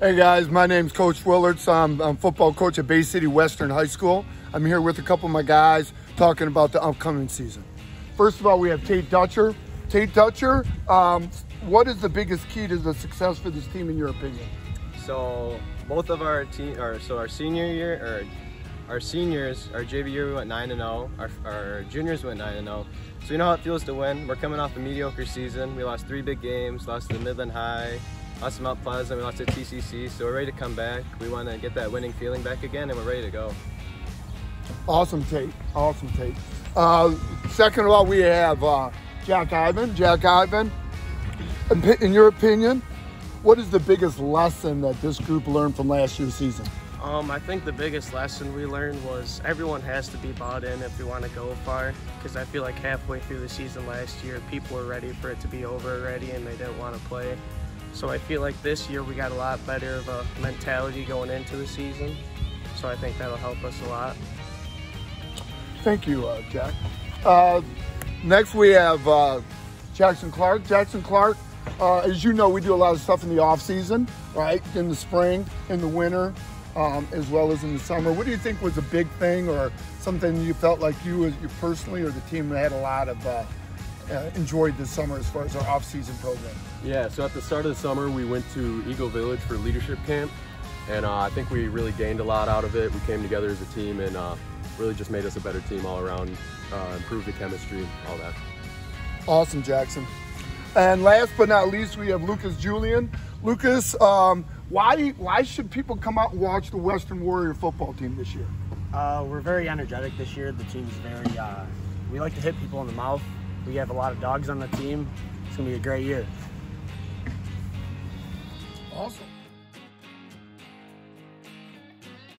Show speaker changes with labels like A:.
A: Hey guys, my name's Coach Willards. I'm, I'm football coach at Bay City Western High School. I'm here with a couple of my guys talking about the upcoming season. First of all, we have Tate Dutcher. Tate Dutcher, um, what is the biggest key to the success for this team in your opinion?
B: So both of our team, or so our senior year, or our seniors, our JV year we went nine and zero. Our, our juniors went nine and zero. So we know how it feels to win. We're coming off a mediocre season. We lost three big games. Lost to Midland High, lost to Mount Pleasant, we lost to TCC. So we're ready to come back. We want to get that winning feeling back again, and we're ready to go.
A: Awesome, Tate, Awesome, Tate. Uh, second of all, we have uh, Jack Ivan. Jack Ivan, in your opinion, what is the biggest lesson that this group learned from last year's season?
C: Um, I think the biggest lesson we learned was everyone has to be bought in if we want to go far. Because I feel like halfway through the season last year, people were ready for it to be over already and they didn't want to play. So I feel like this year we got a lot better of a mentality going into the season. So I think that'll help us a lot.
A: Thank you, uh, Jack. Uh, next we have uh, Jackson Clark. Jackson Clark, uh, as you know, we do a lot of stuff in the off season, right? In the spring, in the winter, um, as well as in the summer. What do you think was a big thing or something you felt like you, you personally or the team had a lot of uh, enjoyed this summer as far as our off-season program?
D: Yeah, so at the start of the summer, we went to Eagle Village for leadership camp, and uh, I think we really gained a lot out of it. We came together as a team and uh, really just made us a better team all around, uh, improved the chemistry, all that.
A: Awesome, Jackson. And last but not least, we have Lucas Julian. Lucas, um, why why should people come out and watch the Western Warrior football team this year?
E: Uh, we're very energetic this year. The team's very. Uh, we like to hit people in the mouth. We have a lot of dogs on the team. It's gonna be a great year.
A: Awesome.